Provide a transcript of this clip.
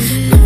No